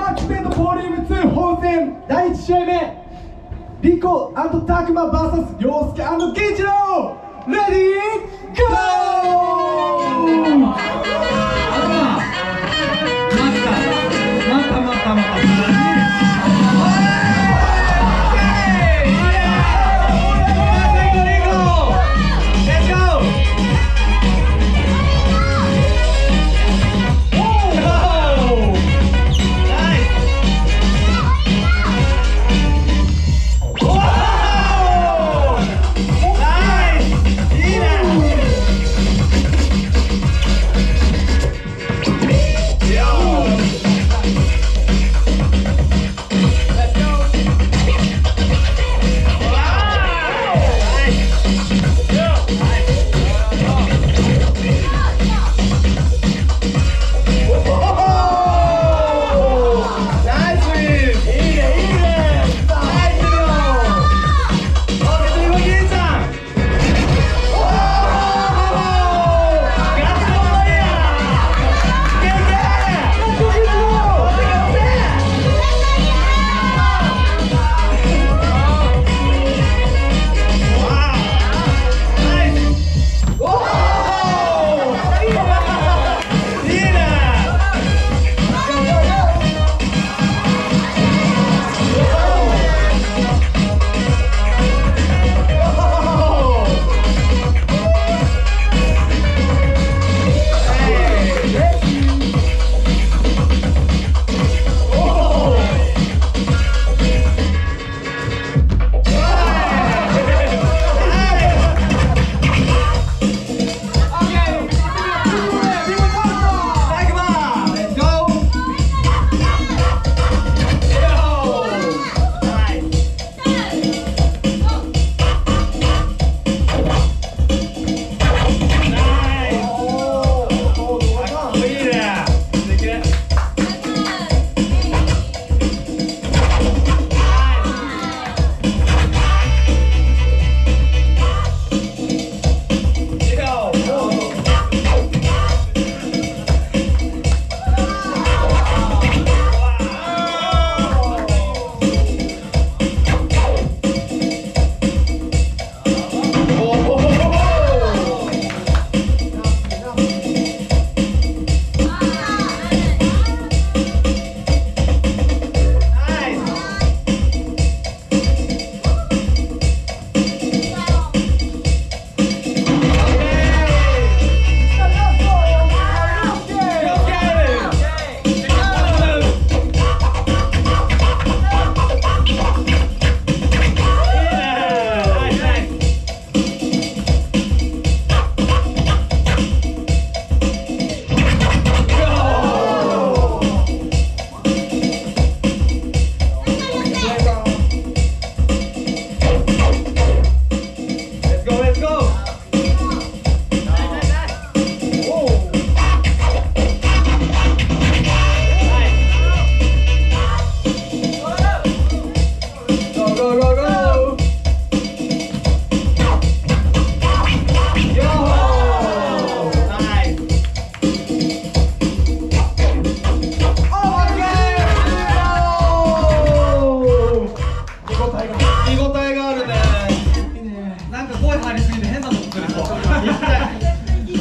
マックスボリューム2本戦第1試合目。リコタクマ VS 涼介源次郎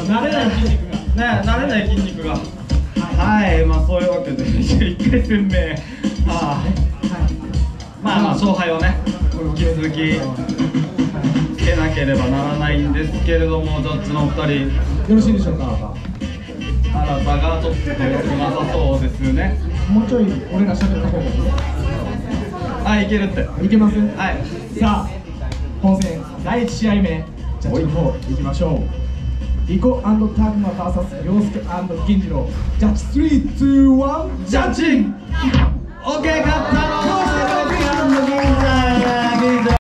慣れない筋肉がはいまあそういうわけで1回戦目あ、はい、まあまあ勝敗をね。引き続きつけなければならないんですけれどもジャッジのお二人よろしいでしょうかあなたがちょっと良くなさそうですねもうちょい俺ら喋った方がいいはいいけるって。いけます。はい。さあ本戦第1試合目。ジャッジの方いきましょう。リコタグマ VS 洋介銀次郎。ジャッジ321ジャッジ。OK 勝ったの